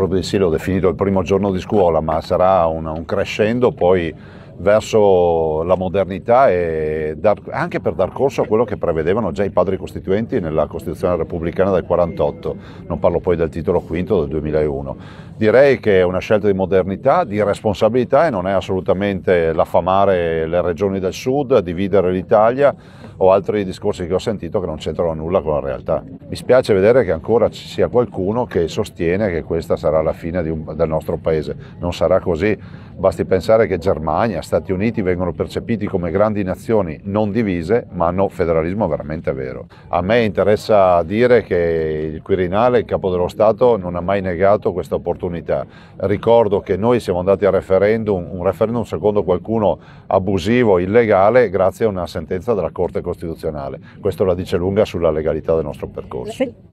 Proprio di sì, l'ho definito il primo giorno di scuola, ma sarà un, un crescendo poi verso la modernità e dar, anche per dar corso a quello che prevedevano già i padri costituenti nella Costituzione repubblicana del 48, non parlo poi del titolo quinto del 2001. Direi che è una scelta di modernità, di responsabilità e non è assolutamente l'affamare le regioni del sud, dividere l'Italia o altri discorsi che ho sentito che non c'entrano nulla con la realtà. Mi spiace vedere che ancora ci sia qualcuno che sostiene che questa sarà la fine un, del nostro paese. Non sarà così. Basti pensare che Germania, Stati Uniti vengono percepiti come grandi nazioni non divise, ma hanno federalismo veramente vero. A me interessa dire che il Quirinale, il capo dello Stato, non ha mai negato questa opportunità. Ricordo che noi siamo andati a referendum, un referendum secondo qualcuno abusivo, illegale, grazie a una sentenza della Corte Costituzionale. Questo la dice lunga sulla legalità del nostro percorso.